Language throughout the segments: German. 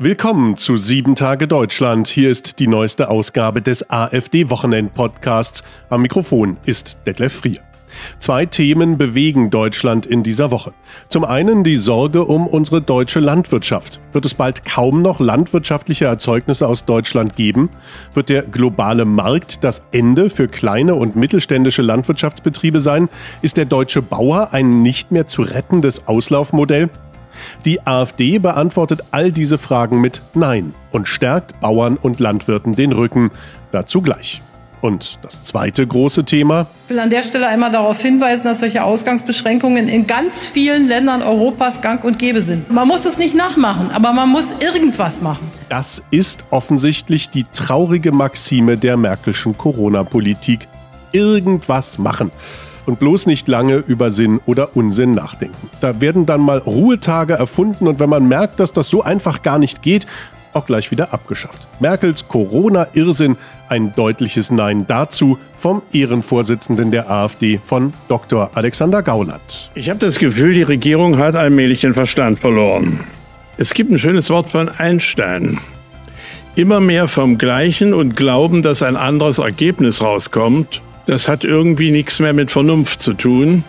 Willkommen zu Sieben Tage Deutschland. Hier ist die neueste Ausgabe des AfD-Wochenend-Podcasts. Am Mikrofon ist Detlef Frier. Zwei Themen bewegen Deutschland in dieser Woche. Zum einen die Sorge um unsere deutsche Landwirtschaft. Wird es bald kaum noch landwirtschaftliche Erzeugnisse aus Deutschland geben? Wird der globale Markt das Ende für kleine und mittelständische Landwirtschaftsbetriebe sein? Ist der deutsche Bauer ein nicht mehr zu rettendes Auslaufmodell? Die AfD beantwortet all diese Fragen mit Nein und stärkt Bauern und Landwirten den Rücken. Dazu gleich. Und das zweite große Thema. Ich will an der Stelle einmal darauf hinweisen, dass solche Ausgangsbeschränkungen in ganz vielen Ländern Europas gang und gäbe sind. Man muss es nicht nachmachen, aber man muss irgendwas machen. Das ist offensichtlich die traurige Maxime der Merkelschen Corona-Politik. Irgendwas machen und bloß nicht lange über Sinn oder Unsinn nachdenken. Da werden dann mal Ruhetage erfunden und wenn man merkt, dass das so einfach gar nicht geht, auch gleich wieder abgeschafft. Merkels Corona-Irrsinn, ein deutliches Nein dazu vom Ehrenvorsitzenden der AfD von Dr. Alexander Gauland. Ich habe das Gefühl, die Regierung hat allmählich den Verstand verloren. Es gibt ein schönes Wort von Einstein. Immer mehr vom Gleichen und glauben, dass ein anderes Ergebnis rauskommt, das hat irgendwie nichts mehr mit Vernunft zu tun.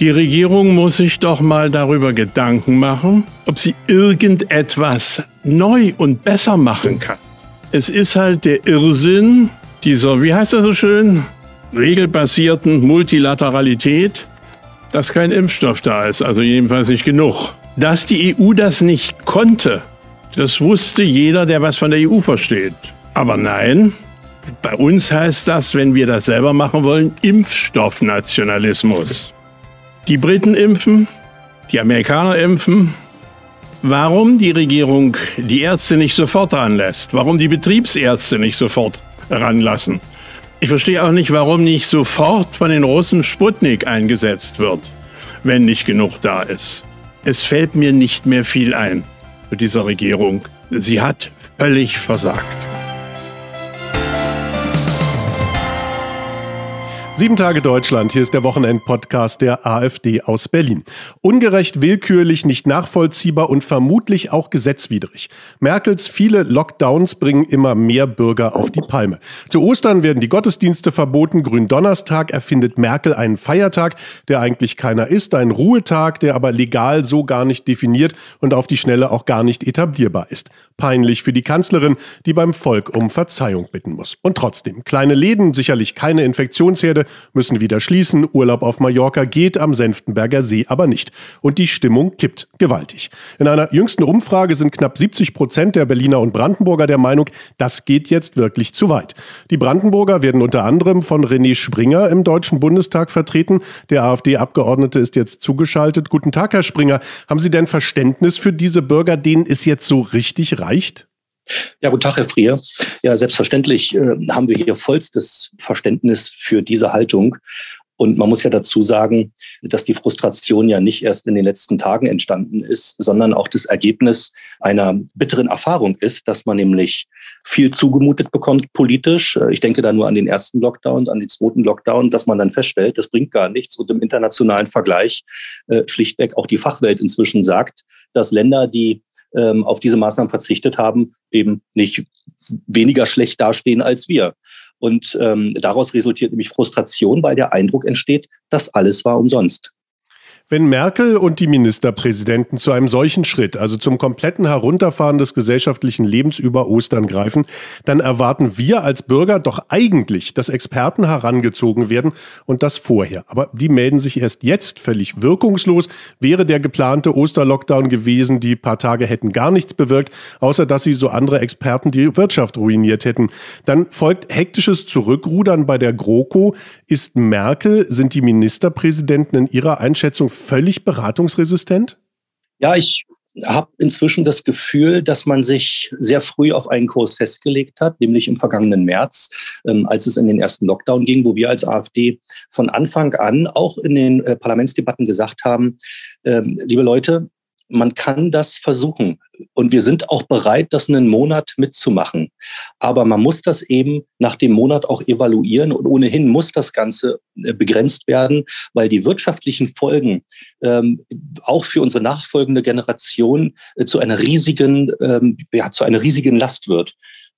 Die Regierung muss sich doch mal darüber Gedanken machen, ob sie irgendetwas neu und besser machen kann. Es ist halt der Irrsinn dieser, wie heißt das so schön, regelbasierten Multilateralität, dass kein Impfstoff da ist, also jedenfalls nicht genug. Dass die EU das nicht konnte, das wusste jeder, der was von der EU versteht. Aber nein, bei uns heißt das, wenn wir das selber machen wollen, Impfstoffnationalismus. Die Briten impfen, die Amerikaner impfen. Warum die Regierung die Ärzte nicht sofort ranlässt, warum die Betriebsärzte nicht sofort ranlassen. Ich verstehe auch nicht, warum nicht sofort von den Russen Sputnik eingesetzt wird, wenn nicht genug da ist. Es fällt mir nicht mehr viel ein für diese Regierung. Sie hat völlig versagt. Sieben Tage Deutschland, hier ist der Wochenend-Podcast der AfD aus Berlin. Ungerecht, willkürlich, nicht nachvollziehbar und vermutlich auch gesetzwidrig. Merkels viele Lockdowns bringen immer mehr Bürger auf die Palme. Zu Ostern werden die Gottesdienste verboten. Gründonnerstag erfindet Merkel einen Feiertag, der eigentlich keiner ist, einen Ruhetag, der aber legal so gar nicht definiert und auf die Schnelle auch gar nicht etablierbar ist. Peinlich für die Kanzlerin, die beim Volk um Verzeihung bitten muss. Und trotzdem, kleine Läden, sicherlich keine Infektionsherde, müssen wieder schließen. Urlaub auf Mallorca geht am Senftenberger See aber nicht. Und die Stimmung kippt gewaltig. In einer jüngsten Umfrage sind knapp 70 Prozent der Berliner und Brandenburger der Meinung, das geht jetzt wirklich zu weit. Die Brandenburger werden unter anderem von René Springer im Deutschen Bundestag vertreten. Der AfD-Abgeordnete ist jetzt zugeschaltet. Guten Tag, Herr Springer. Haben Sie denn Verständnis für diese Bürger, denen es jetzt so richtig reicht? Ja, guten Tag, Herr Frier. Ja, selbstverständlich äh, haben wir hier vollstes Verständnis für diese Haltung. Und man muss ja dazu sagen, dass die Frustration ja nicht erst in den letzten Tagen entstanden ist, sondern auch das Ergebnis einer bitteren Erfahrung ist, dass man nämlich viel zugemutet bekommt politisch. Ich denke da nur an den ersten Lockdown, an den zweiten Lockdown, dass man dann feststellt, das bringt gar nichts. Und im internationalen Vergleich äh, schlichtweg auch die Fachwelt inzwischen sagt, dass Länder, die ähm, auf diese Maßnahmen verzichtet haben, eben nicht weniger schlecht dastehen als wir. Und ähm, daraus resultiert nämlich Frustration, weil der Eindruck entsteht, das alles war umsonst. Wenn Merkel und die Ministerpräsidenten zu einem solchen Schritt, also zum kompletten Herunterfahren des gesellschaftlichen Lebens über Ostern greifen, dann erwarten wir als Bürger doch eigentlich, dass Experten herangezogen werden und das vorher. Aber die melden sich erst jetzt völlig wirkungslos. Wäre der geplante Osterlockdown gewesen, die paar Tage hätten gar nichts bewirkt, außer dass sie so andere Experten die Wirtschaft ruiniert hätten. Dann folgt hektisches Zurückrudern bei der GroKo. Ist Merkel, sind die Ministerpräsidenten in ihrer Einschätzung völlig beratungsresistent? Ja, ich habe inzwischen das Gefühl, dass man sich sehr früh auf einen Kurs festgelegt hat, nämlich im vergangenen März, ähm, als es in den ersten Lockdown ging, wo wir als AfD von Anfang an auch in den äh, Parlamentsdebatten gesagt haben, ähm, liebe Leute, man kann das versuchen. Und wir sind auch bereit, das einen Monat mitzumachen. Aber man muss das eben nach dem Monat auch evaluieren und ohnehin muss das Ganze äh, begrenzt werden, weil die wirtschaftlichen Folgen ähm, auch für unsere nachfolgende Generation äh, zu einer riesigen, ähm, ja, zu einer riesigen Last wird.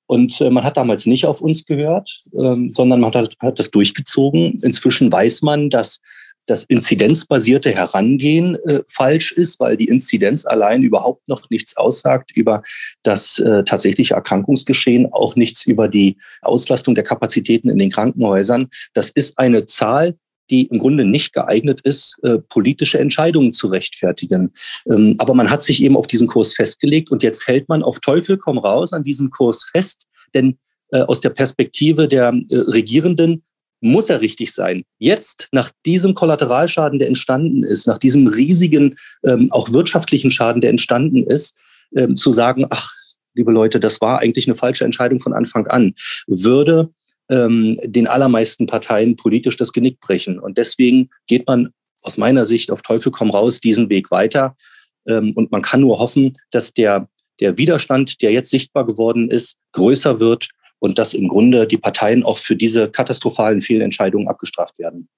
Und äh, man hat damals nicht auf uns gehört, ähm, sondern man hat, hat das durchgezogen. Inzwischen weiß man, dass das inzidenzbasierte Herangehen äh, falsch ist, weil die Inzidenz allein überhaupt noch nichts aussagt über das äh, tatsächliche Erkrankungsgeschehen, auch nichts über die Auslastung der Kapazitäten in den Krankenhäusern. Das ist eine Zahl, die im Grunde nicht geeignet ist, äh, politische Entscheidungen zu rechtfertigen. Ähm, aber man hat sich eben auf diesen Kurs festgelegt und jetzt hält man auf Teufel komm raus an diesem Kurs fest, denn äh, aus der Perspektive der äh, Regierenden muss er richtig sein. Jetzt, nach diesem Kollateralschaden, der entstanden ist, nach diesem riesigen, ähm, auch wirtschaftlichen Schaden, der entstanden ist, ähm, zu sagen, ach, liebe Leute, das war eigentlich eine falsche Entscheidung von Anfang an, würde ähm, den allermeisten Parteien politisch das Genick brechen. Und deswegen geht man aus meiner Sicht auf Teufel komm raus diesen Weg weiter. Ähm, und man kann nur hoffen, dass der, der Widerstand, der jetzt sichtbar geworden ist, größer wird und dass im Grunde die Parteien auch für diese katastrophalen Fehlentscheidungen abgestraft werden.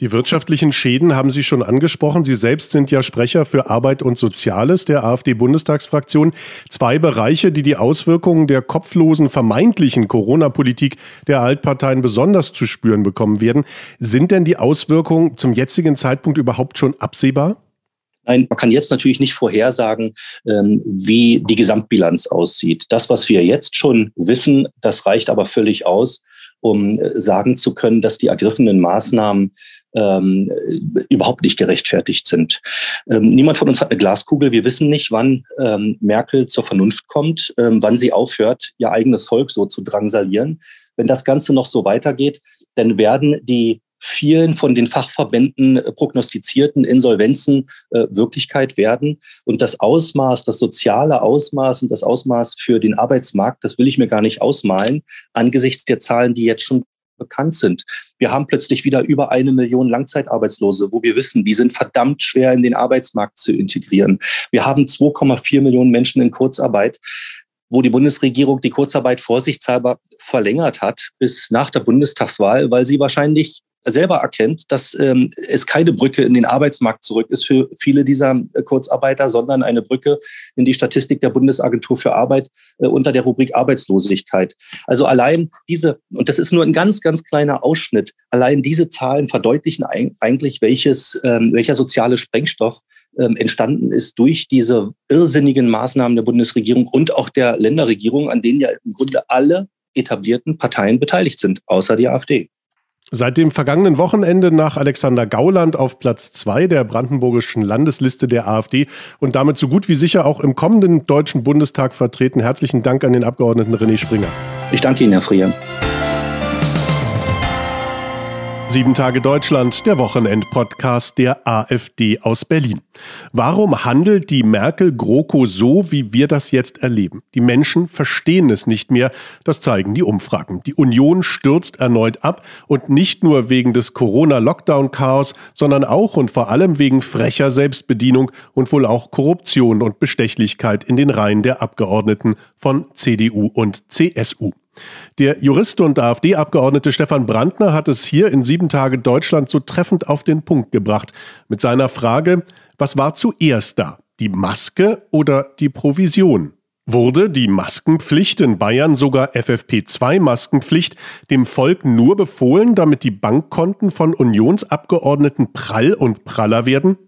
Die wirtschaftlichen Schäden haben Sie schon angesprochen. Sie selbst sind ja Sprecher für Arbeit und Soziales der AfD-Bundestagsfraktion. Zwei Bereiche, die die Auswirkungen der kopflosen, vermeintlichen Corona-Politik der Altparteien besonders zu spüren bekommen werden. Sind denn die Auswirkungen zum jetzigen Zeitpunkt überhaupt schon absehbar? Nein, man kann jetzt natürlich nicht vorhersagen, ähm, wie die Gesamtbilanz aussieht. Das, was wir jetzt schon wissen, das reicht aber völlig aus, um äh, sagen zu können, dass die ergriffenen Maßnahmen ähm, überhaupt nicht gerechtfertigt sind. Ähm, niemand von uns hat eine Glaskugel. Wir wissen nicht, wann Merkel zur Vernunft kommt, wann sie aufhört, ihr eigenes Volk so zu drangsalieren. Wenn das Ganze noch so weitergeht, dann werden die vielen von den Fachverbänden äh, prognostizierten Insolvenzen äh, Wirklichkeit werden. Und das Ausmaß, das soziale Ausmaß und das Ausmaß für den Arbeitsmarkt, das will ich mir gar nicht ausmalen, angesichts der Zahlen, die jetzt schon bekannt sind. Wir haben plötzlich wieder über eine Million Langzeitarbeitslose, wo wir wissen, die sind verdammt schwer in den Arbeitsmarkt zu integrieren. Wir haben 2,4 Millionen Menschen in Kurzarbeit wo die Bundesregierung die Kurzarbeit vorsichtshalber verlängert hat bis nach der Bundestagswahl, weil sie wahrscheinlich selber erkennt, dass ähm, es keine Brücke in den Arbeitsmarkt zurück ist für viele dieser äh, Kurzarbeiter, sondern eine Brücke in die Statistik der Bundesagentur für Arbeit äh, unter der Rubrik Arbeitslosigkeit. Also allein diese, und das ist nur ein ganz, ganz kleiner Ausschnitt, allein diese Zahlen verdeutlichen eigentlich, welches, ähm, welcher soziale Sprengstoff ähm, entstanden ist durch diese irrsinnigen Maßnahmen der Bundesregierung und auch der Länderregierung, an denen ja im Grunde alle etablierten Parteien beteiligt sind, außer die AfD. Seit dem vergangenen Wochenende nach Alexander Gauland auf Platz zwei der brandenburgischen Landesliste der AfD und damit so gut wie sicher auch im kommenden Deutschen Bundestag vertreten. Herzlichen Dank an den Abgeordneten René Springer. Ich danke Ihnen, Herr Frier. Sieben Tage Deutschland, der Wochenend-Podcast der AfD aus Berlin. Warum handelt die Merkel-GroKo so, wie wir das jetzt erleben? Die Menschen verstehen es nicht mehr, das zeigen die Umfragen. Die Union stürzt erneut ab und nicht nur wegen des Corona-Lockdown-Chaos, sondern auch und vor allem wegen frecher Selbstbedienung und wohl auch Korruption und Bestechlichkeit in den Reihen der Abgeordneten von CDU und CSU. Der Jurist und AfD-Abgeordnete Stefan Brandner hat es hier in sieben Tage Deutschland so treffend auf den Punkt gebracht mit seiner Frage, was war zuerst da, die Maske oder die Provision? Wurde die Maskenpflicht in Bayern sogar FFP2-Maskenpflicht dem Volk nur befohlen, damit die Bankkonten von Unionsabgeordneten prall und praller werden?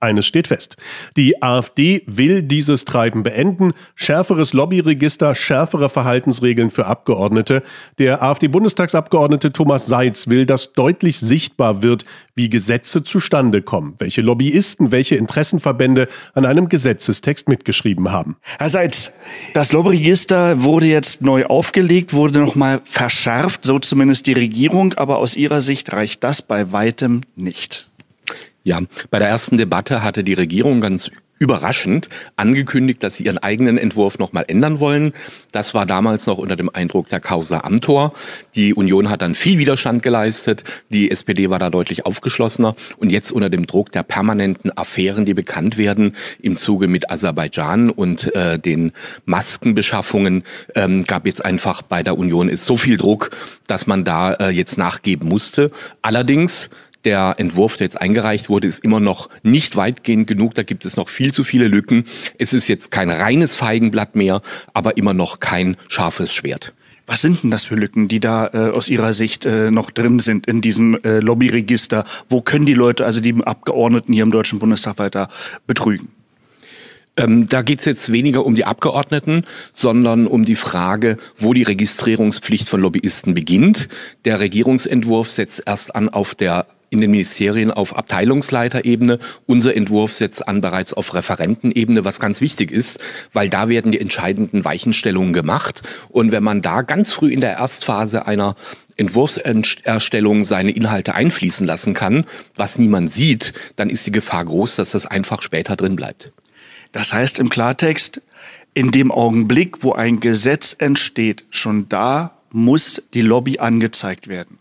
Eines steht fest. Die AfD will dieses Treiben beenden. Schärferes Lobbyregister, schärfere Verhaltensregeln für Abgeordnete. Der AfD-Bundestagsabgeordnete Thomas Seitz will, dass deutlich sichtbar wird, wie Gesetze zustande kommen, welche Lobbyisten, welche Interessenverbände an einem Gesetzestext mitgeschrieben haben. Herr Seitz, das Lobbyregister wurde jetzt neu aufgelegt, wurde nochmal verschärft, so zumindest die Regierung, aber aus Ihrer Sicht reicht das bei weitem nicht. Ja, bei der ersten Debatte hatte die Regierung ganz überraschend angekündigt, dass sie ihren eigenen Entwurf nochmal ändern wollen. Das war damals noch unter dem Eindruck der Causa Amtor. Die Union hat dann viel Widerstand geleistet. Die SPD war da deutlich aufgeschlossener. Und jetzt unter dem Druck der permanenten Affären, die bekannt werden im Zuge mit Aserbaidschan und äh, den Maskenbeschaffungen, ähm, gab jetzt einfach bei der Union ist so viel Druck, dass man da äh, jetzt nachgeben musste. Allerdings der Entwurf, der jetzt eingereicht wurde, ist immer noch nicht weitgehend genug. Da gibt es noch viel zu viele Lücken. Es ist jetzt kein reines Feigenblatt mehr, aber immer noch kein scharfes Schwert. Was sind denn das für Lücken, die da äh, aus Ihrer Sicht äh, noch drin sind in diesem äh, Lobbyregister? Wo können die Leute, also die Abgeordneten hier im Deutschen Bundestag weiter betrügen? Ähm, da geht es jetzt weniger um die Abgeordneten, sondern um die Frage, wo die Registrierungspflicht von Lobbyisten beginnt. Der Regierungsentwurf setzt erst an auf der in den Ministerien auf Abteilungsleiterebene. Unser Entwurf setzt an bereits auf Referentenebene, was ganz wichtig ist, weil da werden die entscheidenden Weichenstellungen gemacht. Und wenn man da ganz früh in der Erstphase einer Entwurfserstellung seine Inhalte einfließen lassen kann, was niemand sieht, dann ist die Gefahr groß, dass das einfach später drin bleibt. Das heißt im Klartext, in dem Augenblick, wo ein Gesetz entsteht, schon da muss die Lobby angezeigt werden.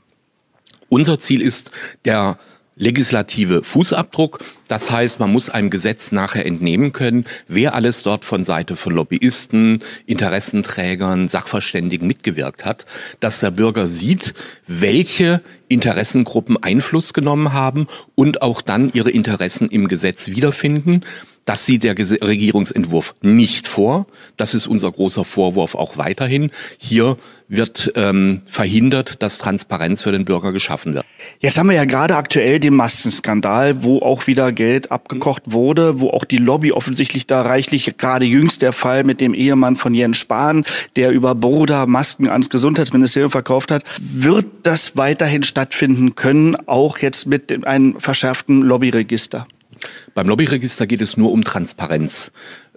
Unser Ziel ist der legislative Fußabdruck. Das heißt, man muss einem Gesetz nachher entnehmen können, wer alles dort von Seite von Lobbyisten, Interessenträgern, Sachverständigen mitgewirkt hat, dass der Bürger sieht, welche Interessengruppen Einfluss genommen haben und auch dann ihre Interessen im Gesetz wiederfinden. Das sieht der Regierungsentwurf nicht vor. Das ist unser großer Vorwurf auch weiterhin. Hier wird ähm, verhindert, dass Transparenz für den Bürger geschaffen wird. Jetzt haben wir ja gerade aktuell den Maskenskandal, wo auch wieder Geld abgekocht wurde, wo auch die Lobby offensichtlich da reichlich, gerade jüngst der Fall mit dem Ehemann von Jens Spahn, der über Broda Masken ans Gesundheitsministerium verkauft hat. Wird das weiterhin stattfinden können, auch jetzt mit einem verschärften Lobbyregister? Beim Lobbyregister geht es nur um Transparenz.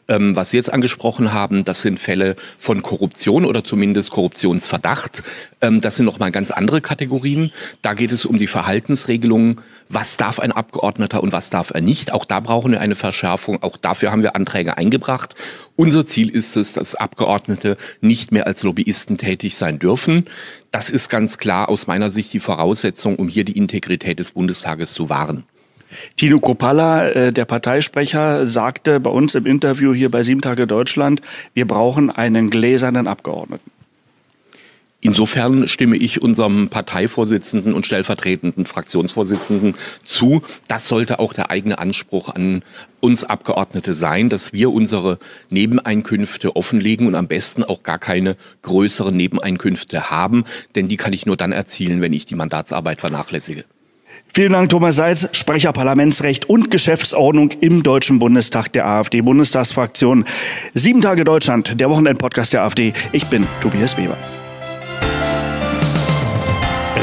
Ähm, was Sie jetzt angesprochen haben, das sind Fälle von Korruption oder zumindest Korruptionsverdacht. Ähm, das sind nochmal ganz andere Kategorien. Da geht es um die Verhaltensregelungen. Was darf ein Abgeordneter und was darf er nicht? Auch da brauchen wir eine Verschärfung. Auch dafür haben wir Anträge eingebracht. Unser Ziel ist es, dass Abgeordnete nicht mehr als Lobbyisten tätig sein dürfen. Das ist ganz klar aus meiner Sicht die Voraussetzung, um hier die Integrität des Bundestages zu wahren. Tino Kropalla, äh, der Parteisprecher, sagte bei uns im Interview hier bei Sieben Tage Deutschland, wir brauchen einen gläsernen Abgeordneten. Insofern stimme ich unserem Parteivorsitzenden und stellvertretenden Fraktionsvorsitzenden zu. Das sollte auch der eigene Anspruch an uns Abgeordnete sein, dass wir unsere Nebeneinkünfte offenlegen und am besten auch gar keine größeren Nebeneinkünfte haben, denn die kann ich nur dann erzielen, wenn ich die Mandatsarbeit vernachlässige. Vielen Dank, Thomas Seitz, Sprecher Parlamentsrecht und Geschäftsordnung im Deutschen Bundestag der AfD-Bundestagsfraktion. Sieben Tage Deutschland, der Wochenendpodcast der AfD. Ich bin Tobias Weber.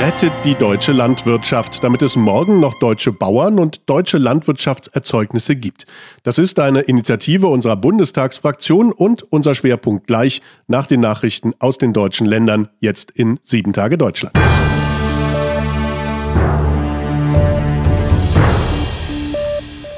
Rettet die deutsche Landwirtschaft, damit es morgen noch deutsche Bauern und deutsche Landwirtschaftserzeugnisse gibt. Das ist eine Initiative unserer Bundestagsfraktion und unser Schwerpunkt gleich nach den Nachrichten aus den deutschen Ländern jetzt in Sieben Tage Deutschland.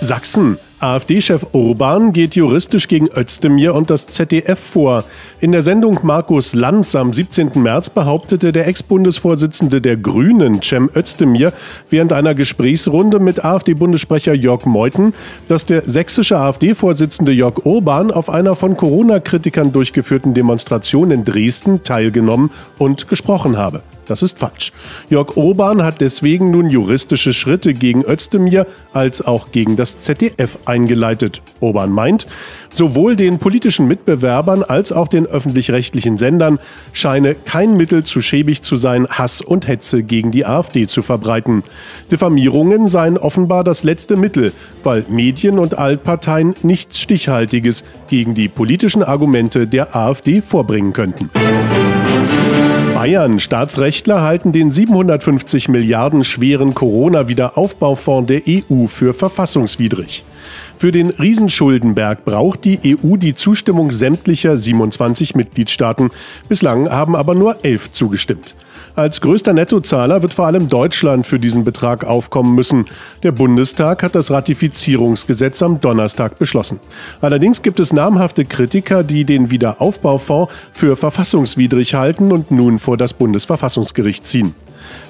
Sachsen. AfD-Chef Urban geht juristisch gegen Özdemir und das ZDF vor. In der Sendung Markus Lanz am 17. März behauptete der Ex-Bundesvorsitzende der Grünen, Cem Özdemir, während einer Gesprächsrunde mit AfD-Bundessprecher Jörg Meuthen, dass der sächsische AfD-Vorsitzende Jörg Urban auf einer von Corona-Kritikern durchgeführten Demonstration in Dresden teilgenommen und gesprochen habe. Das ist falsch. Jörg Urban hat deswegen nun juristische Schritte gegen Özdemir als auch gegen das ZDF eingeleitet. Urban meint, sowohl den politischen Mitbewerbern als auch den öffentlich-rechtlichen Sendern scheine kein Mittel zu schäbig zu sein, Hass und Hetze gegen die AfD zu verbreiten. Diffamierungen seien offenbar das letzte Mittel, weil Medien und Altparteien nichts Stichhaltiges gegen die politischen Argumente der AfD vorbringen könnten. Bayern Staatsrechtler halten den 750 Milliarden schweren Corona-Wiederaufbaufonds der EU für verfassungswidrig. Für den Riesenschuldenberg braucht die EU die Zustimmung sämtlicher 27 Mitgliedstaaten. Bislang haben aber nur elf zugestimmt. Als größter Nettozahler wird vor allem Deutschland für diesen Betrag aufkommen müssen. Der Bundestag hat das Ratifizierungsgesetz am Donnerstag beschlossen. Allerdings gibt es namhafte Kritiker, die den Wiederaufbaufonds für verfassungswidrig halten und nun vor das Bundesverfassungsgericht ziehen.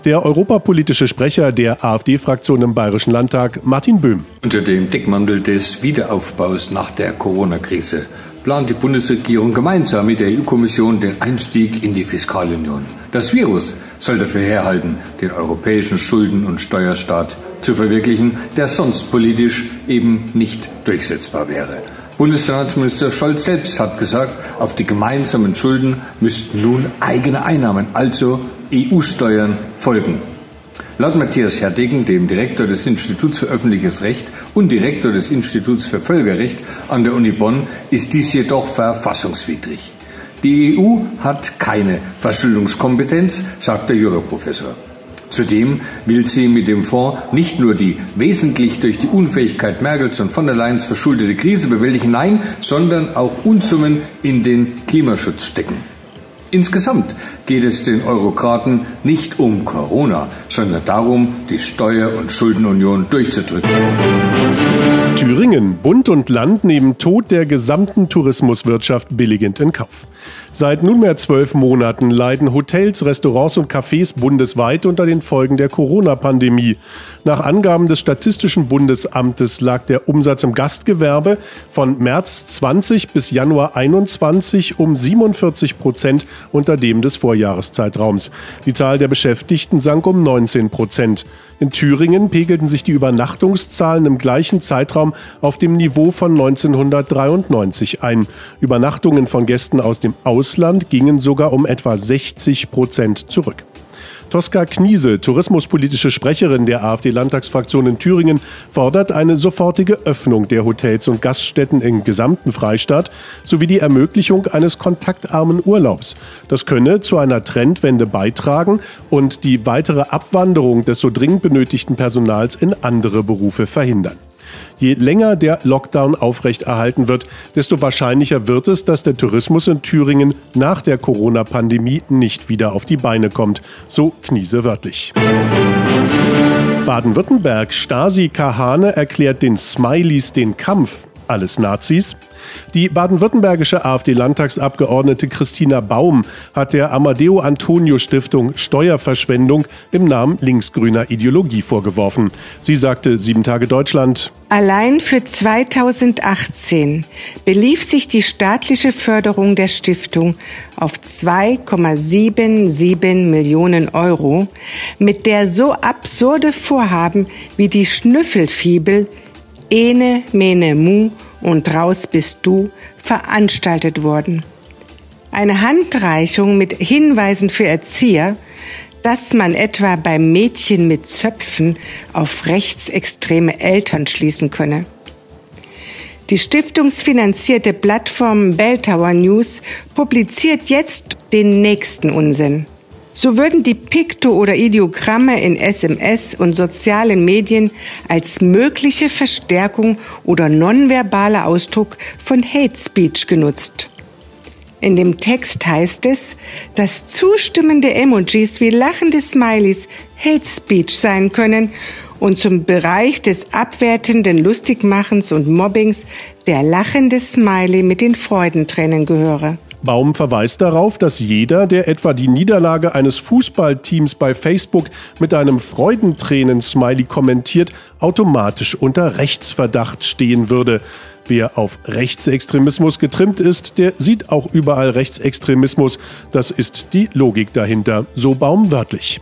Der europapolitische Sprecher der AfD-Fraktion im Bayerischen Landtag, Martin Böhm. Unter dem Deckmantel des Wiederaufbaus nach der Corona-Krise plant die Bundesregierung gemeinsam mit der EU-Kommission den Einstieg in die Fiskalunion. Das Virus soll dafür herhalten, den europäischen Schulden- und Steuerstaat zu verwirklichen, der sonst politisch eben nicht durchsetzbar wäre. Bundesfinanzminister Scholz selbst hat gesagt, auf die gemeinsamen Schulden müssten nun eigene Einnahmen, also EU-Steuern, folgen. Laut Matthias Herdigen, dem Direktor des Instituts für öffentliches Recht und Direktor des Instituts für Völkerrecht an der Uni Bonn, ist dies jedoch verfassungswidrig. Die EU hat keine Verschuldungskompetenz, sagt der Juraprofessor. Zudem will sie mit dem Fonds nicht nur die wesentlich durch die Unfähigkeit Merkels und von der Leyen's verschuldete Krise bewältigen, nein, sondern auch Unsummen in den Klimaschutz stecken. Insgesamt geht es den Eurokraten nicht um Corona, sondern darum, die Steuer- und Schuldenunion durchzudrücken. Thüringen, Bund und Land nehmen Tod der gesamten Tourismuswirtschaft billigend in Kauf. Seit nunmehr zwölf Monaten leiden Hotels, Restaurants und Cafés bundesweit unter den Folgen der Corona-Pandemie. Nach Angaben des Statistischen Bundesamtes lag der Umsatz im Gastgewerbe von März 20 bis Januar 21 um 47 Prozent unter dem des Vorjahreszeitraums. Die Zahl der Beschäftigten sank um 19 Prozent. In Thüringen pegelten sich die Übernachtungszahlen im gleichen Zeitraum auf dem Niveau von 1993 ein. Übernachtungen von Gästen aus dem Ausland gingen sogar um etwa 60 Prozent zurück. Tosca Kniese, tourismuspolitische Sprecherin der AfD-Landtagsfraktion in Thüringen, fordert eine sofortige Öffnung der Hotels und Gaststätten im gesamten Freistaat sowie die Ermöglichung eines kontaktarmen Urlaubs. Das könne zu einer Trendwende beitragen und die weitere Abwanderung des so dringend benötigten Personals in andere Berufe verhindern. Je länger der Lockdown aufrechterhalten wird, desto wahrscheinlicher wird es, dass der Tourismus in Thüringen nach der Corona-Pandemie nicht wieder auf die Beine kommt. So Kniese wörtlich. Baden-Württemberg, Stasi-Kahane erklärt den Smileys den Kampf. Alles Nazis? Die baden-württembergische AfD-Landtagsabgeordnete Christina Baum hat der Amadeo Antonio Stiftung Steuerverschwendung im Namen linksgrüner Ideologie vorgeworfen. Sie sagte Sieben Tage Deutschland. Allein für 2018 belief sich die staatliche Förderung der Stiftung auf 2,77 Millionen Euro, mit der so absurde Vorhaben wie die Schnüffelfibel Ene Mene Mu und Raus bist du veranstaltet worden. Eine Handreichung mit Hinweisen für Erzieher, dass man etwa beim Mädchen mit Zöpfen auf rechtsextreme Eltern schließen könne. Die stiftungsfinanzierte Plattform Belltower News publiziert jetzt den nächsten Unsinn. So würden die Pikto- oder Ideogramme in SMS und sozialen Medien als mögliche Verstärkung oder nonverbaler Ausdruck von Hate Speech genutzt. In dem Text heißt es, dass zustimmende Emojis wie lachende Smileys Hate Speech sein können und zum Bereich des abwertenden Lustigmachens und Mobbings der lachende Smiley mit den Freudentränen gehöre. Baum verweist darauf, dass jeder, der etwa die Niederlage eines Fußballteams bei Facebook mit einem Freudentränen-Smiley kommentiert, automatisch unter Rechtsverdacht stehen würde. Wer auf Rechtsextremismus getrimmt ist, der sieht auch überall Rechtsextremismus. Das ist die Logik dahinter, so Baum wörtlich.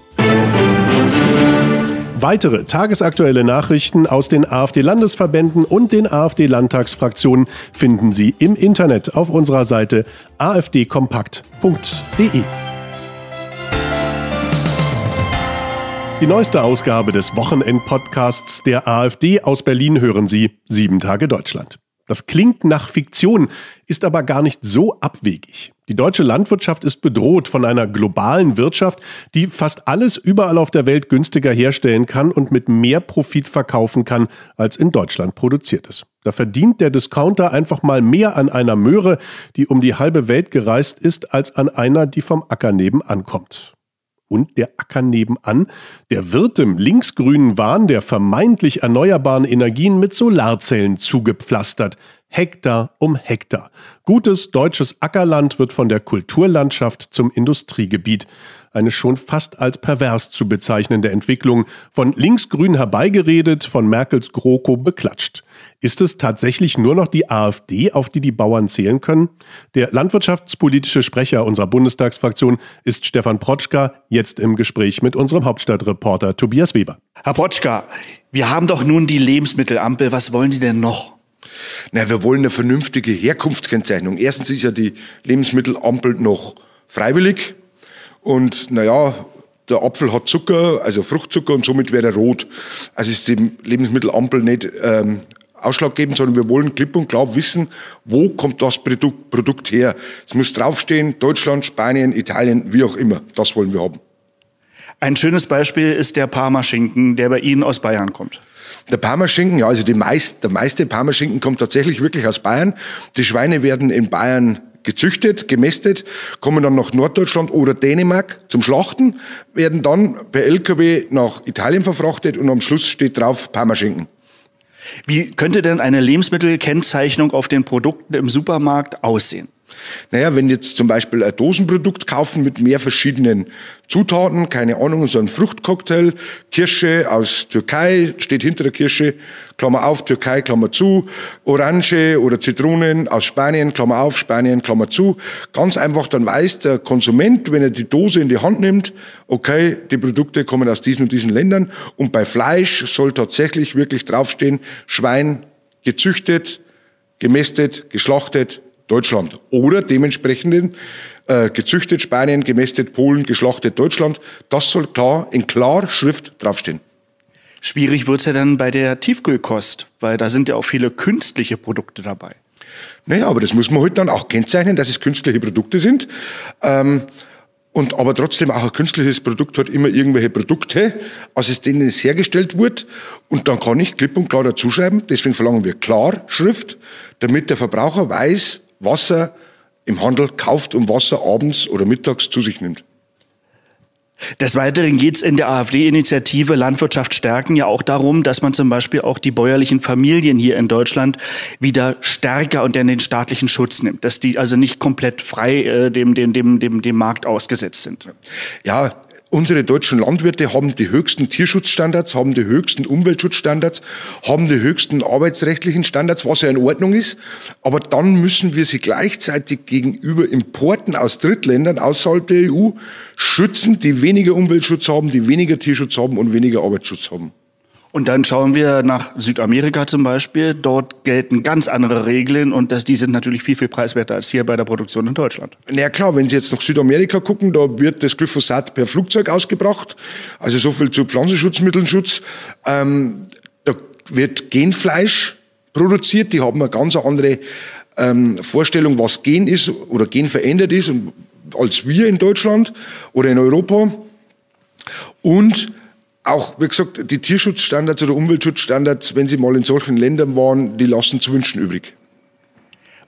Weitere tagesaktuelle Nachrichten aus den AfD-Landesverbänden und den AfD-Landtagsfraktionen finden Sie im Internet auf unserer Seite afdkompakt.de. Die neueste Ausgabe des Wochenend-Podcasts der AfD aus Berlin hören Sie Sieben Tage Deutschland. Das klingt nach Fiktion, ist aber gar nicht so abwegig. Die deutsche Landwirtschaft ist bedroht von einer globalen Wirtschaft, die fast alles überall auf der Welt günstiger herstellen kann und mit mehr Profit verkaufen kann, als in Deutschland produziert ist. Da verdient der Discounter einfach mal mehr an einer Möhre, die um die halbe Welt gereist ist, als an einer, die vom Acker nebenan kommt. Und der Acker nebenan, der wird im linksgrünen Wahn der vermeintlich erneuerbaren Energien mit Solarzellen zugepflastert. Hektar um Hektar. Gutes deutsches Ackerland wird von der Kulturlandschaft zum Industriegebiet. Eine schon fast als pervers zu bezeichnende Entwicklung, von linksgrün herbeigeredet, von Merkels GroKo beklatscht. Ist es tatsächlich nur noch die AfD, auf die die Bauern zählen können? Der landwirtschaftspolitische Sprecher unserer Bundestagsfraktion ist Stefan Protschka, jetzt im Gespräch mit unserem Hauptstadtreporter Tobias Weber. Herr Protschka, wir haben doch nun die Lebensmittelampel. Was wollen Sie denn noch? Na, wir wollen eine vernünftige Herkunftskennzeichnung. Erstens ist ja die Lebensmittelampel noch freiwillig. Und naja, der Apfel hat Zucker, also Fruchtzucker und somit wäre er rot. Also ist die Lebensmittelampel nicht ähm, ausschlaggebend, sondern wir wollen klipp und klar wissen, wo kommt das Produkt, Produkt her. Es muss draufstehen, Deutschland, Spanien, Italien, wie auch immer. Das wollen wir haben. Ein schönes Beispiel ist der Parmaschinken, der bei Ihnen aus Bayern kommt. Der Parmaschinken, ja, also die meist, der meiste Parmaschinken kommt tatsächlich wirklich aus Bayern. Die Schweine werden in Bayern gezüchtet, gemästet, kommen dann nach Norddeutschland oder Dänemark zum Schlachten, werden dann per LKW nach Italien verfrachtet und am Schluss steht drauf Parmaschinken. Wie könnte denn eine Lebensmittelkennzeichnung auf den Produkten im Supermarkt aussehen? Naja, wenn jetzt zum Beispiel ein Dosenprodukt kaufen mit mehr verschiedenen Zutaten, keine Ahnung, so ein Fruchtcocktail, Kirsche aus Türkei, steht hinter der Kirsche, Klammer auf, Türkei, Klammer zu, Orange oder Zitronen aus Spanien, Klammer auf, Spanien, Klammer zu. Ganz einfach, dann weiß der Konsument, wenn er die Dose in die Hand nimmt, okay, die Produkte kommen aus diesen und diesen Ländern. Und bei Fleisch soll tatsächlich wirklich draufstehen, Schwein gezüchtet, gemästet, geschlachtet, Deutschland. Oder dementsprechend äh, gezüchtet Spanien, gemästet Polen, geschlachtet Deutschland. Das soll klar in klar Schrift draufstehen. Schwierig wird's ja dann bei der Tiefkühlkost, weil da sind ja auch viele künstliche Produkte dabei. Naja, aber das muss man heute halt dann auch kennzeichnen, dass es künstliche Produkte sind. Ähm, und aber trotzdem auch ein künstliches Produkt hat immer irgendwelche Produkte, aus denen es hergestellt wird. Und dann kann ich klipp und klar dazuschreiben. Deswegen verlangen wir klar Schrift, damit der Verbraucher weiß, Wasser im Handel kauft und Wasser abends oder mittags zu sich nimmt. Des Weiteren geht es in der AfD-Initiative Landwirtschaft stärken ja auch darum, dass man zum Beispiel auch die bäuerlichen Familien hier in Deutschland wieder stärker unter den staatlichen Schutz nimmt, dass die also nicht komplett frei äh, dem, dem, dem, dem, dem Markt ausgesetzt sind. Ja, Unsere deutschen Landwirte haben die höchsten Tierschutzstandards, haben die höchsten Umweltschutzstandards, haben die höchsten arbeitsrechtlichen Standards, was ja in Ordnung ist. Aber dann müssen wir sie gleichzeitig gegenüber Importen aus Drittländern außerhalb der EU schützen, die weniger Umweltschutz haben, die weniger Tierschutz haben und weniger Arbeitsschutz haben. Und dann schauen wir nach Südamerika zum Beispiel. Dort gelten ganz andere Regeln und das, die sind natürlich viel, viel preiswerter als hier bei der Produktion in Deutschland. Na ja, klar, wenn Sie jetzt nach Südamerika gucken, da wird das Glyphosat per Flugzeug ausgebracht. Also so viel zu Pflanzenschutzmittelschutz. Ähm, da wird Genfleisch produziert. Die haben eine ganz andere ähm, Vorstellung, was Gen ist oder genverändert ist als wir in Deutschland oder in Europa. Und auch, wie gesagt, die Tierschutzstandards oder Umweltschutzstandards, wenn sie mal in solchen Ländern waren, die lassen zu wünschen übrig.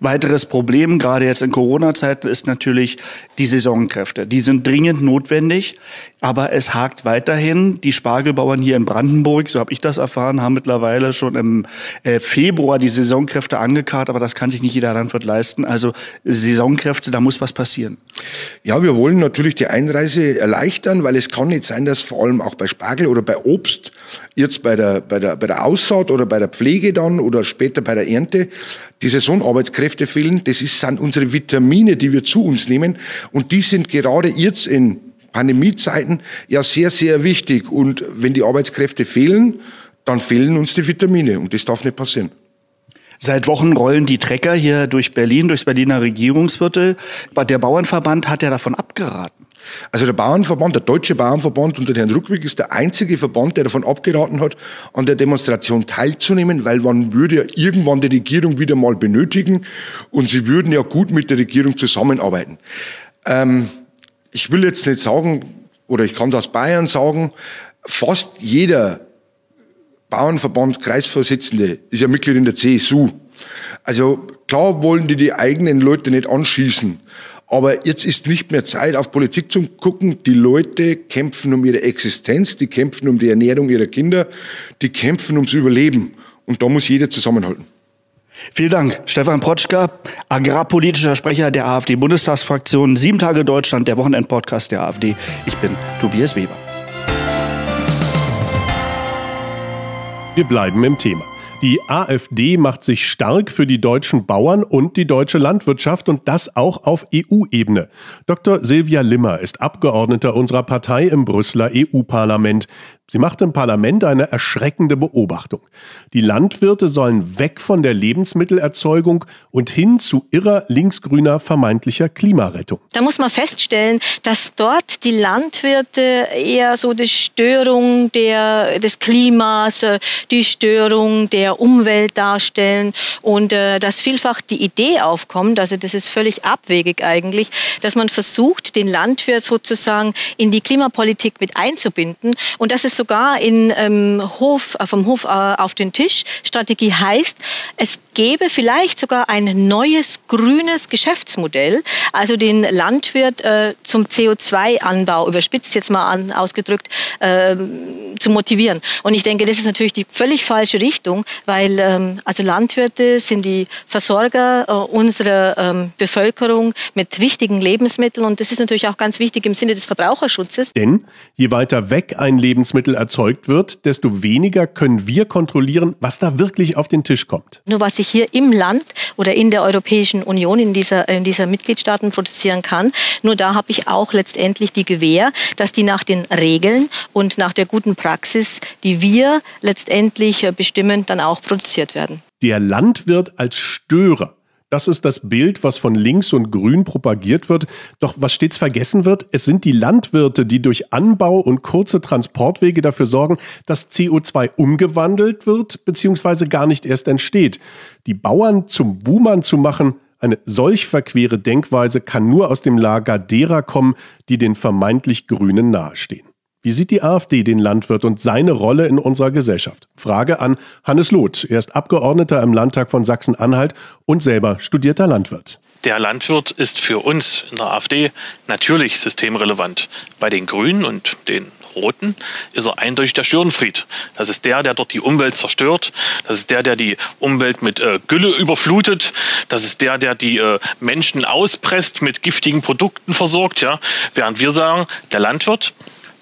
Weiteres Problem, gerade jetzt in Corona-Zeiten, ist natürlich die Saisonkräfte. Die sind dringend notwendig, aber es hakt weiterhin. Die Spargelbauern hier in Brandenburg, so habe ich das erfahren, haben mittlerweile schon im äh, Februar die Saisonkräfte angekarrt, aber das kann sich nicht jeder Landwirt leisten. Also Saisonkräfte, da muss was passieren. Ja, wir wollen natürlich die Einreise erleichtern, weil es kann nicht sein, dass vor allem auch bei Spargel oder bei Obst, jetzt bei der, bei der, bei der Aussaat oder bei der Pflege dann oder später bei der Ernte, die Saisonarbeitskräfte fehlen. Das ist, sind unsere Vitamine, die wir zu uns nehmen. Und die sind gerade jetzt in Pandemiezeiten ja sehr, sehr wichtig. Und wenn die Arbeitskräfte fehlen, dann fehlen uns die Vitamine. Und das darf nicht passieren. Seit Wochen rollen die Trecker hier durch Berlin, durchs Berliner Regierungsviertel. Der Bauernverband hat ja davon abgeraten. Also der Bauernverband, der Deutsche Bauernverband unter Herrn Ruckwick ist der einzige Verband, der davon abgeraten hat, an der Demonstration teilzunehmen, weil man würde ja irgendwann die Regierung wieder mal benötigen und sie würden ja gut mit der Regierung zusammenarbeiten. Ähm, ich will jetzt nicht sagen, oder ich kann das Bayern sagen, fast jeder Bauernverband, Kreisvorsitzende ist ja Mitglied in der CSU. Also klar wollen die die eigenen Leute nicht anschießen. Aber jetzt ist nicht mehr Zeit, auf Politik zu gucken. Die Leute kämpfen um ihre Existenz, die kämpfen um die Ernährung ihrer Kinder, die kämpfen ums Überleben. Und da muss jeder zusammenhalten. Vielen Dank, Stefan Protschka, agrarpolitischer Sprecher der AfD-Bundestagsfraktion. Sieben Tage Deutschland, der Wochenendpodcast der AfD. Ich bin Tobias Weber. Wir bleiben im Thema. Die AfD macht sich stark für die deutschen Bauern und die deutsche Landwirtschaft und das auch auf EU-Ebene. Dr. Silvia Limmer ist Abgeordneter unserer Partei im Brüsseler EU-Parlament. Sie macht im Parlament eine erschreckende Beobachtung. Die Landwirte sollen weg von der Lebensmittelerzeugung und hin zu irrer linksgrüner vermeintlicher Klimarettung. Da muss man feststellen, dass dort die Landwirte eher so die Störung der, des Klimas, äh, die Störung der Umwelt darstellen und äh, dass vielfach die Idee aufkommt, also das ist völlig abwegig eigentlich, dass man versucht, den Landwirt sozusagen in die Klimapolitik mit einzubinden und das ist sogar in ähm, Hof, äh, vom Hof äh, auf den Tisch. Strategie heißt, es gäbe vielleicht sogar ein neues grünes Geschäftsmodell, also den Landwirt äh, zum CO2-Anbau, überspitzt jetzt mal an, ausgedrückt, äh, zu motivieren. Und ich denke, das ist natürlich die völlig falsche Richtung, weil ähm, also Landwirte sind die Versorger äh, unserer ähm, Bevölkerung mit wichtigen Lebensmitteln und das ist natürlich auch ganz wichtig im Sinne des Verbraucherschutzes. Denn je weiter weg ein Lebensmittel erzeugt wird, desto weniger können wir kontrollieren, was da wirklich auf den Tisch kommt. Nur was ich hier im Land oder in der Europäischen Union, in dieser, in dieser Mitgliedstaaten produzieren kann, nur da habe ich auch letztendlich die Gewähr, dass die nach den Regeln und nach der guten Praxis, die wir letztendlich bestimmen, dann auch produziert werden. Der Landwirt als Störer das ist das Bild, was von links und grün propagiert wird. Doch was stets vergessen wird, es sind die Landwirte, die durch Anbau und kurze Transportwege dafür sorgen, dass CO2 umgewandelt wird bzw. gar nicht erst entsteht. Die Bauern zum Boomern zu machen, eine solch verquere Denkweise kann nur aus dem Lager derer kommen, die den vermeintlich Grünen nahestehen. Wie sieht die AfD den Landwirt und seine Rolle in unserer Gesellschaft? Frage an Hannes Loth. Er ist Abgeordneter im Landtag von Sachsen-Anhalt und selber studierter Landwirt. Der Landwirt ist für uns in der AfD natürlich systemrelevant. Bei den Grünen und den Roten ist er eindeutig der Störenfried. Das ist der, der dort die Umwelt zerstört. Das ist der, der die Umwelt mit äh, Gülle überflutet. Das ist der, der die äh, Menschen auspresst, mit giftigen Produkten versorgt. Ja? Während wir sagen, der Landwirt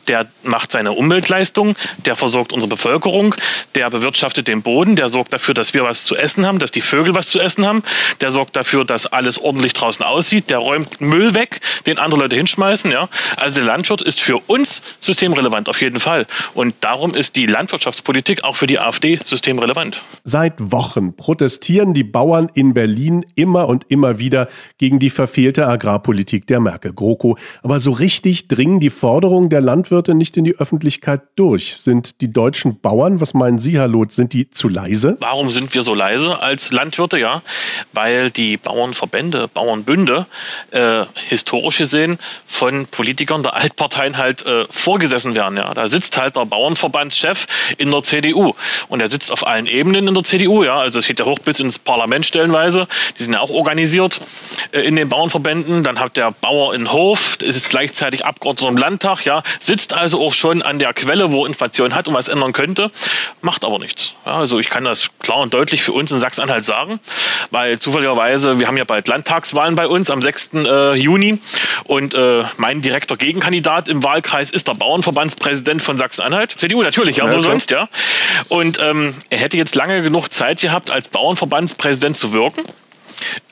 der macht seine Umweltleistung, der versorgt unsere Bevölkerung, der bewirtschaftet den Boden, der sorgt dafür, dass wir was zu essen haben, dass die Vögel was zu essen haben, der sorgt dafür, dass alles ordentlich draußen aussieht, der räumt Müll weg, den andere Leute hinschmeißen. Ja? Also der Landwirt ist für uns systemrelevant, auf jeden Fall. Und darum ist die Landwirtschaftspolitik auch für die AfD systemrelevant. Seit Wochen protestieren die Bauern in Berlin immer und immer wieder gegen die verfehlte Agrarpolitik der Merkel-GroKo. Aber so richtig dringen die Forderungen der Landwirte Landwirte nicht in die Öffentlichkeit durch? Sind die deutschen Bauern, was meinen Sie, Herr Loth, sind die zu leise? Warum sind wir so leise als Landwirte? Ja, weil die Bauernverbände, Bauernbünde äh, historisch gesehen von Politikern der Altparteien halt äh, vorgesessen werden. Ja, da sitzt halt der Bauernverbandschef in der CDU und er sitzt auf allen Ebenen in der CDU. Ja, also es geht ja hoch bis ins Parlament stellenweise. Die sind ja auch organisiert äh, in den Bauernverbänden. Dann hat der Bauer in Hof, ist gleichzeitig Abgeordneter im Landtag, ja, sitzt sitzt also auch schon an der Quelle, wo Inflation hat und was ändern könnte, macht aber nichts. Ja, also ich kann das klar und deutlich für uns in Sachsen-Anhalt sagen, weil zufälligerweise, wir haben ja bald Landtagswahlen bei uns am 6. Äh, Juni und äh, mein direkter Gegenkandidat im Wahlkreis ist der Bauernverbandspräsident von Sachsen-Anhalt. CDU natürlich, ja, ja wo sonst, ja. Und ähm, er hätte jetzt lange genug Zeit gehabt, als Bauernverbandspräsident zu wirken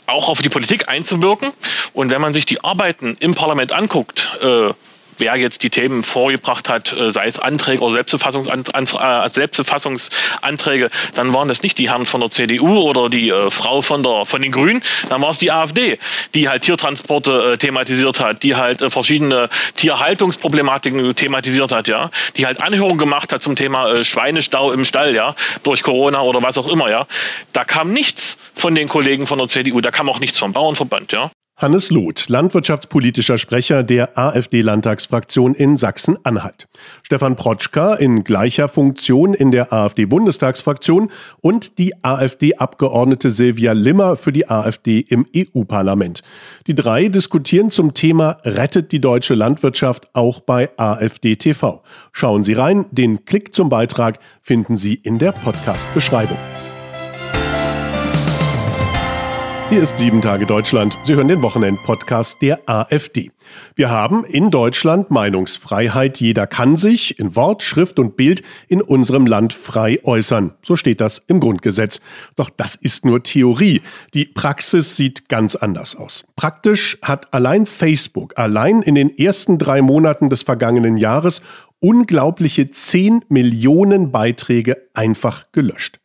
auch auf die Politik einzuwirken. Und wenn man sich die Arbeiten im Parlament anguckt, äh, wer jetzt die Themen vorgebracht hat, äh, sei es Anträge oder äh, Selbstbefassungsanträge, dann waren das nicht die Herren von der CDU oder die äh, Frau von, der, von den Grünen, dann war es die AfD, die halt Tiertransporte äh, thematisiert hat, die halt äh, verschiedene Tierhaltungsproblematiken thematisiert hat, ja, die halt Anhörungen gemacht hat zum Thema äh, Schweinestau im Stall, ja, durch Corona oder was auch immer, ja. Da kam nichts von den Kollegen von der CDU, da kam auch nichts vom Bauernverband, ja. Hannes Loth, landwirtschaftspolitischer Sprecher der AfD-Landtagsfraktion in Sachsen-Anhalt. Stefan Protschka in gleicher Funktion in der AfD-Bundestagsfraktion und die AfD-Abgeordnete Silvia Limmer für die AfD im EU-Parlament. Die drei diskutieren zum Thema Rettet die deutsche Landwirtschaft auch bei AfD TV. Schauen Sie rein, den Klick zum Beitrag finden Sie in der Podcast-Beschreibung. Hier ist Sieben Tage Deutschland. Sie hören den Wochenend-Podcast der AfD. Wir haben in Deutschland Meinungsfreiheit. Jeder kann sich in Wort, Schrift und Bild in unserem Land frei äußern. So steht das im Grundgesetz. Doch das ist nur Theorie. Die Praxis sieht ganz anders aus. Praktisch hat allein Facebook allein in den ersten drei Monaten des vergangenen Jahres unglaubliche 10 Millionen Beiträge einfach gelöscht.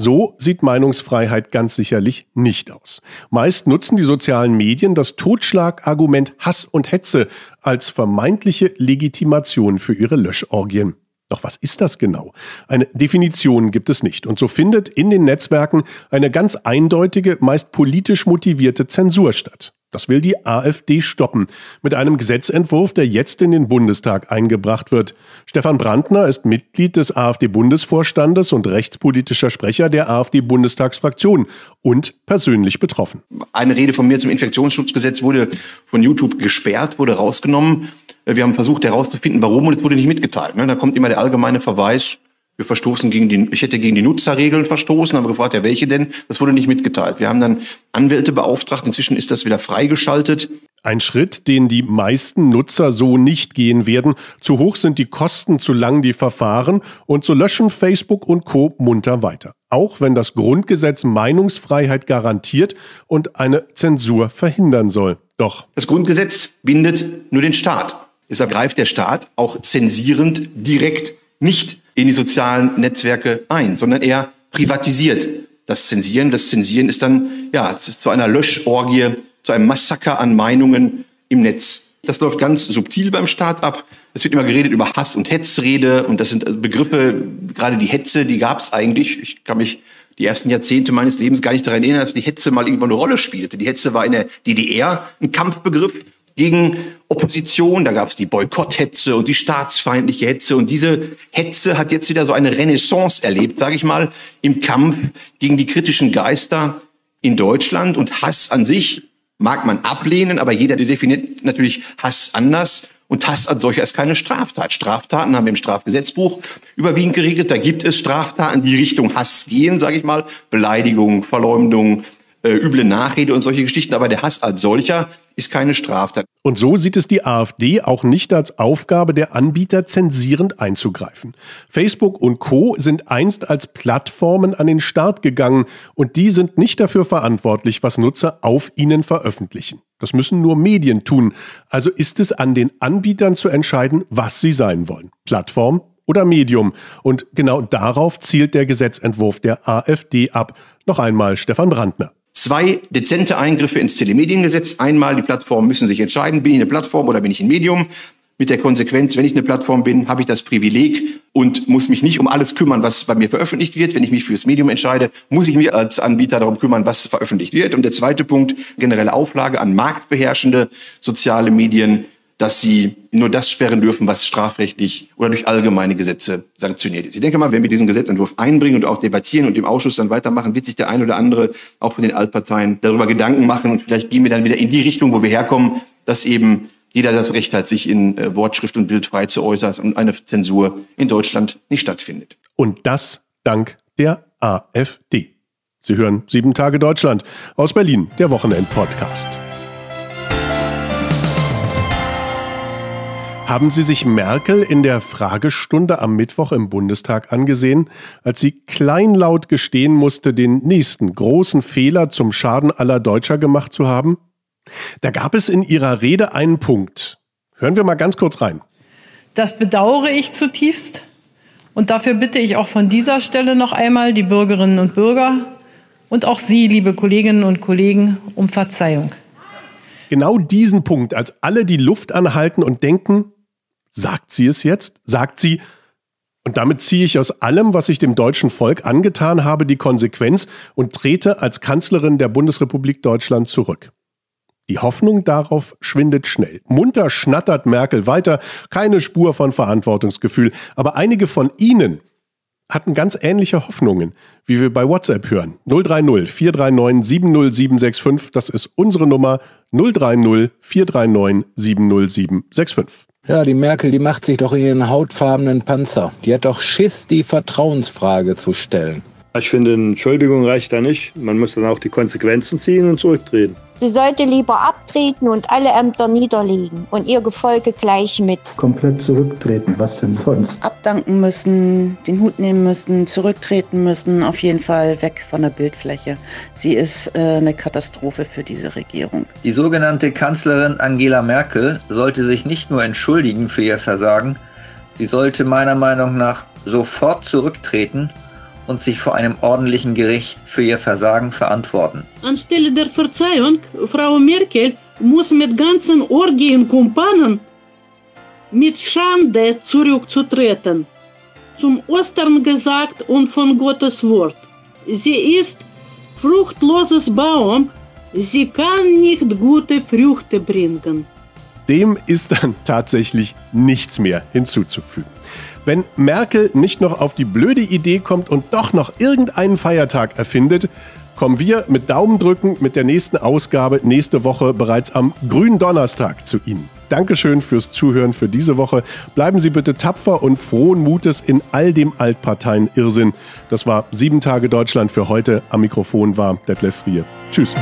So sieht Meinungsfreiheit ganz sicherlich nicht aus. Meist nutzen die sozialen Medien das Totschlagargument Hass und Hetze als vermeintliche Legitimation für ihre Löschorgien. Doch was ist das genau? Eine Definition gibt es nicht. Und so findet in den Netzwerken eine ganz eindeutige, meist politisch motivierte Zensur statt. Das will die AfD stoppen mit einem Gesetzentwurf, der jetzt in den Bundestag eingebracht wird. Stefan Brandner ist Mitglied des AfD-Bundesvorstandes und rechtspolitischer Sprecher der AfD-Bundestagsfraktion und persönlich betroffen. Eine Rede von mir zum Infektionsschutzgesetz wurde von YouTube gesperrt, wurde rausgenommen. Wir haben versucht herauszufinden, warum und es wurde nicht mitgeteilt. Ne? Da kommt immer der allgemeine Verweis, wir verstoßen gegen die, ich hätte gegen die Nutzerregeln verstoßen, aber gefragt, ja, welche denn? Das wurde nicht mitgeteilt. Wir haben dann Anwälte beauftragt. Inzwischen ist das wieder freigeschaltet. Ein Schritt, den die meisten Nutzer so nicht gehen werden. Zu hoch sind die Kosten, zu lang die Verfahren und so löschen Facebook und Co. munter weiter. Auch wenn das Grundgesetz Meinungsfreiheit garantiert und eine Zensur verhindern soll. Doch. Das Grundgesetz bindet nur den Staat. Deshalb greift der Staat auch zensierend direkt nicht in die sozialen Netzwerke ein, sondern er privatisiert das Zensieren. Das Zensieren ist dann ja zu einer Löschorgie, zu einem Massaker an Meinungen im Netz. Das läuft ganz subtil beim Staat ab. Es wird immer geredet über Hass und Hetzrede und das sind Begriffe, gerade die Hetze, die gab es eigentlich. Ich kann mich die ersten Jahrzehnte meines Lebens gar nicht daran erinnern, dass die Hetze mal irgendwann eine Rolle spielte. Die Hetze war in der DDR ein Kampfbegriff gegen Opposition. Da gab es die Boykotthetze und die staatsfeindliche Hetze. Und diese Hetze hat jetzt wieder so eine Renaissance erlebt, sage ich mal, im Kampf gegen die kritischen Geister in Deutschland. Und Hass an sich mag man ablehnen, aber jeder definiert natürlich Hass anders. Und Hass als solcher ist keine Straftat. Straftaten haben wir im Strafgesetzbuch überwiegend geregelt. Da gibt es Straftaten, die Richtung Hass gehen, sage ich mal. Beleidigung, Verleumdung, äh, üble Nachrede und solche Geschichten. Aber der Hass als solcher ist keine Straftat. Und so sieht es die AfD auch nicht als Aufgabe der Anbieter, zensierend einzugreifen. Facebook und Co sind einst als Plattformen an den Start gegangen und die sind nicht dafür verantwortlich, was Nutzer auf ihnen veröffentlichen. Das müssen nur Medien tun. Also ist es an den Anbietern zu entscheiden, was sie sein wollen. Plattform oder Medium. Und genau darauf zielt der Gesetzentwurf der AfD ab. Noch einmal Stefan Brandner zwei dezente Eingriffe ins Telemediengesetz. Einmal, die Plattformen müssen sich entscheiden, bin ich eine Plattform oder bin ich ein Medium? Mit der Konsequenz, wenn ich eine Plattform bin, habe ich das Privileg und muss mich nicht um alles kümmern, was bei mir veröffentlicht wird. Wenn ich mich fürs Medium entscheide, muss ich mich als Anbieter darum kümmern, was veröffentlicht wird. Und der zweite Punkt, generelle Auflage an marktbeherrschende soziale Medien, dass sie nur das sperren dürfen, was strafrechtlich oder durch allgemeine Gesetze sanktioniert ist. Ich denke mal, wenn wir diesen Gesetzentwurf einbringen und auch debattieren und im Ausschuss dann weitermachen, wird sich der ein oder andere auch von den Altparteien darüber Gedanken machen und vielleicht gehen wir dann wieder in die Richtung, wo wir herkommen, dass eben jeder das Recht hat, sich in äh, Wortschrift und Bild frei zu äußern und eine Zensur in Deutschland nicht stattfindet. Und das dank der AfD. Sie hören Sieben Tage Deutschland aus Berlin, der Wochenend-Podcast. Haben Sie sich Merkel in der Fragestunde am Mittwoch im Bundestag angesehen, als sie kleinlaut gestehen musste, den nächsten großen Fehler zum Schaden aller Deutscher gemacht zu haben? Da gab es in ihrer Rede einen Punkt. Hören wir mal ganz kurz rein. Das bedauere ich zutiefst. Und dafür bitte ich auch von dieser Stelle noch einmal die Bürgerinnen und Bürger und auch Sie, liebe Kolleginnen und Kollegen, um Verzeihung. Genau diesen Punkt, als alle die Luft anhalten und denken, Sagt sie es jetzt? Sagt sie, und damit ziehe ich aus allem, was ich dem deutschen Volk angetan habe, die Konsequenz und trete als Kanzlerin der Bundesrepublik Deutschland zurück. Die Hoffnung darauf schwindet schnell. Munter schnattert Merkel weiter, keine Spur von Verantwortungsgefühl. Aber einige von Ihnen hatten ganz ähnliche Hoffnungen, wie wir bei WhatsApp hören. 030 439 70765, das ist unsere Nummer 030 439 70765. Ja, die Merkel, die macht sich doch in ihren hautfarbenen Panzer. Die hat doch Schiss, die Vertrauensfrage zu stellen. Ich finde, Entschuldigung reicht da nicht. Man muss dann auch die Konsequenzen ziehen und zurücktreten. Sie sollte lieber abtreten und alle Ämter niederlegen und ihr Gefolge gleich mit. Komplett zurücktreten, was denn sonst? Abdanken müssen, den Hut nehmen müssen, zurücktreten müssen, auf jeden Fall weg von der Bildfläche. Sie ist äh, eine Katastrophe für diese Regierung. Die sogenannte Kanzlerin Angela Merkel sollte sich nicht nur entschuldigen für ihr Versagen, sie sollte meiner Meinung nach sofort zurücktreten und sich vor einem ordentlichen Gericht für ihr Versagen verantworten. Anstelle der Verzeihung, Frau Merkel muss mit ganzen Orgienkumpanen mit Schande zurückzutreten. Zum Ostern gesagt und von Gottes Wort. Sie ist fruchtloses Baum, sie kann nicht gute Früchte bringen. Dem ist dann tatsächlich nichts mehr hinzuzufügen. Wenn Merkel nicht noch auf die blöde Idee kommt und doch noch irgendeinen Feiertag erfindet, kommen wir mit Daumendrücken mit der nächsten Ausgabe nächste Woche bereits am grünen Donnerstag zu Ihnen. Dankeschön fürs Zuhören für diese Woche. Bleiben Sie bitte tapfer und frohen Mutes in all dem Altparteien-Irrsinn. Das war sieben Tage Deutschland für heute. Am Mikrofon war Detlef Frier. Tschüss.